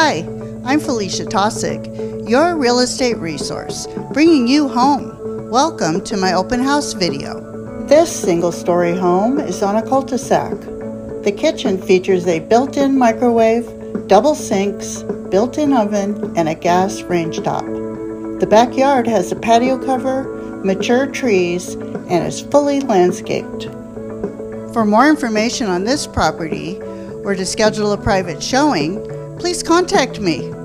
Hi, I'm Felicia Tausig, your real estate resource, bringing you home. Welcome to my open house video. This single story home is on a cul de sac. The kitchen features a built in microwave, double sinks, built in oven, and a gas range top. The backyard has a patio cover, mature trees, and is fully landscaped. For more information on this property or to schedule a private showing, please contact me